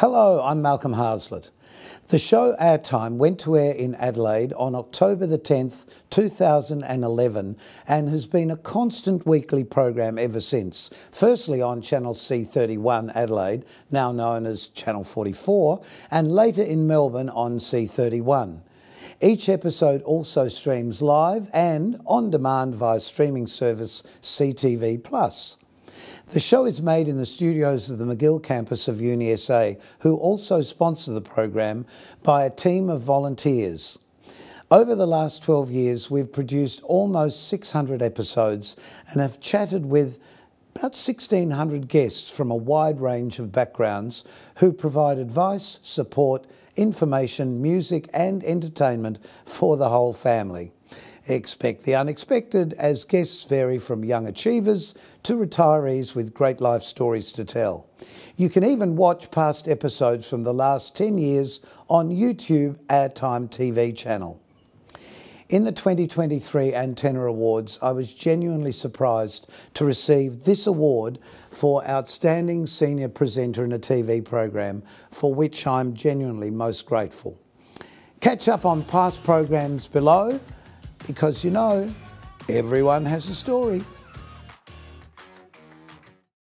Hello, I'm Malcolm Harslett. The show Our Time went to air in Adelaide on October the 10th, 2011, and has been a constant weekly program ever since. Firstly on Channel C31 Adelaide, now known as Channel 44, and later in Melbourne on C31. Each episode also streams live and on demand via streaming service CTV Plus. The show is made in the studios of the Magill campus of UniSA, who also sponsor the program by a team of volunteers. Over the last 12 years, we've produced almost 600 episodes and have chatted with about 1,600 guests from a wide range of backgrounds who provide advice, support, information, music, and entertainment for the whole family. Expect the unexpected as guests vary from young achievers to retirees with great life stories to tell. You can even watch past episodes from the last 10 years on YouTube Our Time TV channel. In the 2023 Antenna Awards, I was genuinely surprised to receive this award for Outstanding Senior Presenter in a TV program, for which I'm genuinely most grateful. Catch up on past programs below because you know, everyone has a story.